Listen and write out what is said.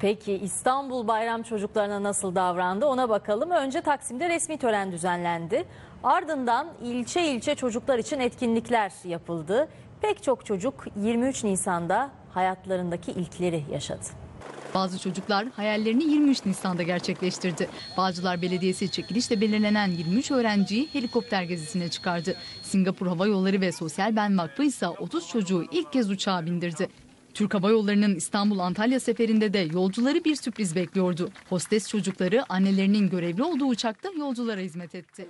Peki İstanbul bayram çocuklarına nasıl davrandı ona bakalım. Önce Taksim'de resmi tören düzenlendi. Ardından ilçe ilçe çocuklar için etkinlikler yapıldı. Pek çok çocuk 23 Nisan'da hayatlarındaki ilkleri yaşadı. Bazı çocuklar hayallerini 23 Nisan'da gerçekleştirdi. Bağcılar Belediyesi çekilişle belirlenen 23 öğrenciyi helikopter gezisine çıkardı. Singapur Hava Yolları ve Sosyal Ben Vakfı ise 30 çocuğu ilk kez uçağa bindirdi. Türk Hava Yolları'nın İstanbul-Antalya seferinde de yolcuları bir sürpriz bekliyordu. Hostes çocukları annelerinin görevli olduğu uçakta yolculara hizmet etti.